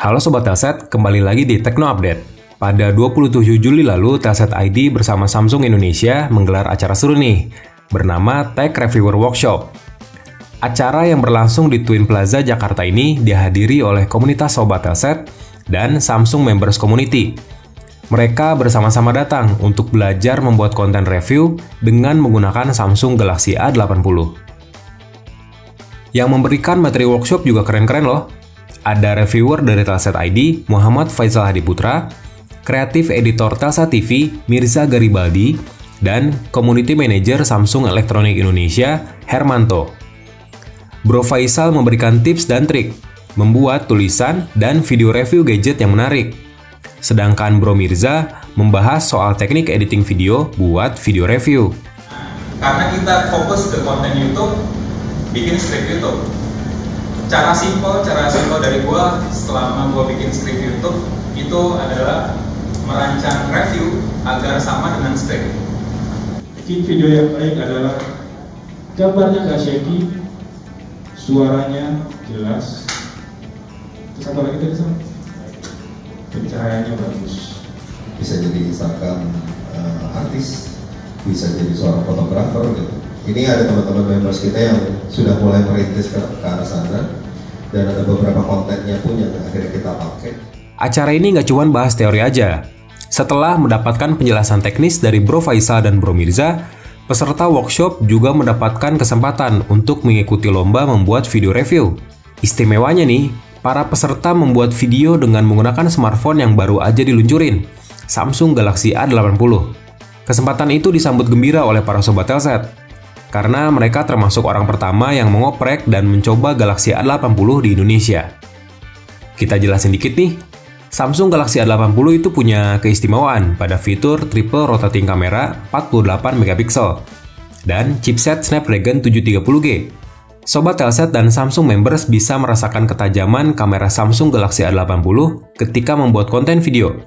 Halo Sobat Telset, kembali lagi di Tekno Update. Pada 27 Juli lalu, Telset ID bersama Samsung Indonesia menggelar acara seru nih, bernama Tech Reviewer Workshop. Acara yang berlangsung di Twin Plaza Jakarta ini dihadiri oleh komunitas Sobat Telset dan Samsung Members Community. Mereka bersama-sama datang untuk belajar membuat konten review dengan menggunakan Samsung Galaxy A80. Yang memberikan materi workshop juga keren-keren loh ada reviewer dari Telset ID, Muhammad Faisal Hadiputra, kreatif editor Telsa TV, Mirza Garibaldi, dan Community Manager Samsung Electronic Indonesia, Hermanto. Bro Faisal memberikan tips dan trik, membuat tulisan dan video review gadget yang menarik. Sedangkan Bro Mirza membahas soal teknik editing video buat video review. Karena kita fokus ke konten YouTube, bikin script YouTube cara simpel cara simpel dari gua selama gua bikin script YouTube itu adalah merancang review agar sama dengan script. Bikin video yang baik adalah gambarnya gak shaky suaranya jelas. Terus apa lagi tadi sama pencahayaannya bagus. Bisa jadi misalkan uh, artis bisa jadi seorang fotografer gitu. Ini ada teman-teman members kita yang sudah mulai merintis ke, ke arah sana dan ada beberapa kontennya pun yang akhirnya kita pakai. Acara ini nggak cuma bahas teori aja. Setelah mendapatkan penjelasan teknis dari Bro Faisal dan Bro Mirza, peserta workshop juga mendapatkan kesempatan untuk mengikuti lomba membuat video review. Istimewanya nih, para peserta membuat video dengan menggunakan smartphone yang baru aja diluncurin, Samsung Galaxy A80. Kesempatan itu disambut gembira oleh para sobat Telset, karena mereka termasuk orang pertama yang mengoprek dan mencoba Galaxy A80 di Indonesia. Kita jelasin dikit nih, Samsung Galaxy A80 itu punya keistimewaan pada fitur triple rotating kamera 48 megapiksel dan chipset Snapdragon 730G. Sobat Telset dan Samsung members bisa merasakan ketajaman kamera Samsung Galaxy A80 ketika membuat konten video.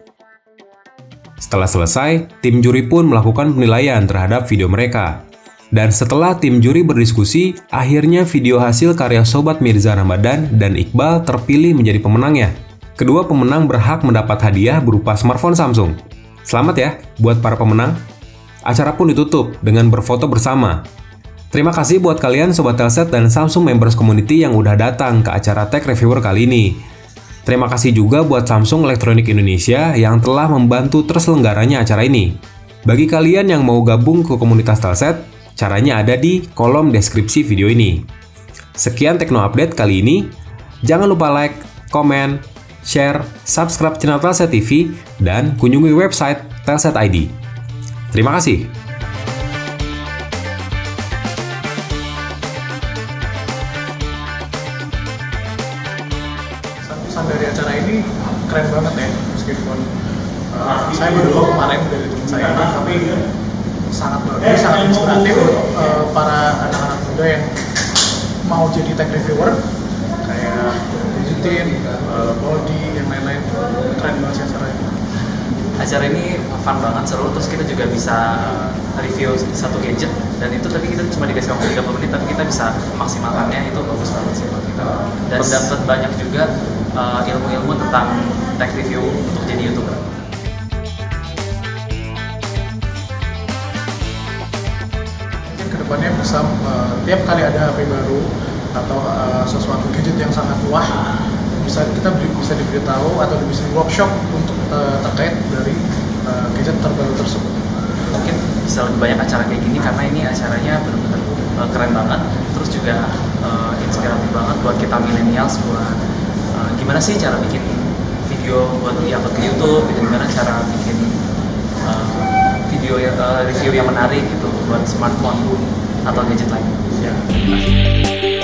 Setelah selesai, tim juri pun melakukan penilaian terhadap video mereka. Dan setelah tim juri berdiskusi, akhirnya video hasil karya Sobat Mirza Ramadan dan Iqbal terpilih menjadi pemenangnya. Kedua pemenang berhak mendapat hadiah berupa smartphone Samsung. Selamat ya buat para pemenang. Acara pun ditutup dengan berfoto bersama. Terima kasih buat kalian Sobat Telset dan Samsung Members Community yang udah datang ke acara Tech Reviewer kali ini. Terima kasih juga buat Samsung Electronic Indonesia yang telah membantu terselenggaranya acara ini. Bagi kalian yang mau gabung ke komunitas Telset, Caranya ada di kolom deskripsi video ini. Sekian Tekno Update kali ini. Jangan lupa like, komen, share, subscribe channel Telset TV, dan kunjungi website Telset ID. Terima kasih. Pesan dari acara ini keren banget ya, meskipun uh, saya baru kemarin dari teman saya tapi sangat bagus, sangat inspiratif untuk uh, para anak-anak muda yang mau jadi tech reviewer. Kayak editing, uh, body, yang lain-lain. Keren banget sih acara ini. Acara ini fun banget, seru, terus kita juga bisa review satu gadget. Dan itu tapi kita cuma dikasih waktu 30 menit tapi kita bisa maksimalkannya. Itu bagus banget sih buat kita. Dan dapat banyak juga ilmu-ilmu uh, tentang tech review untuk jadi youtuber. Ke depannya bisa uh, tiap kali ada HP baru atau uh, sesuatu gadget yang sangat wah bisa kita bisa diberitahu atau bisa workshop untuk uh, terkait dari uh, gadget terbaru tersebut. Mungkin bisa lebih banyak acara kayak gini karena ini acaranya benar-benar uh, keren banget, terus juga uh, inspiratif banget buat kita milenials buat uh, gimana sih cara bikin video buat diupload ke YouTube, gitu, gimana cara bikin uh, video ya, uh, review yang menarik gitu buat smartphone atau gadget lain. Ya, terima kasih.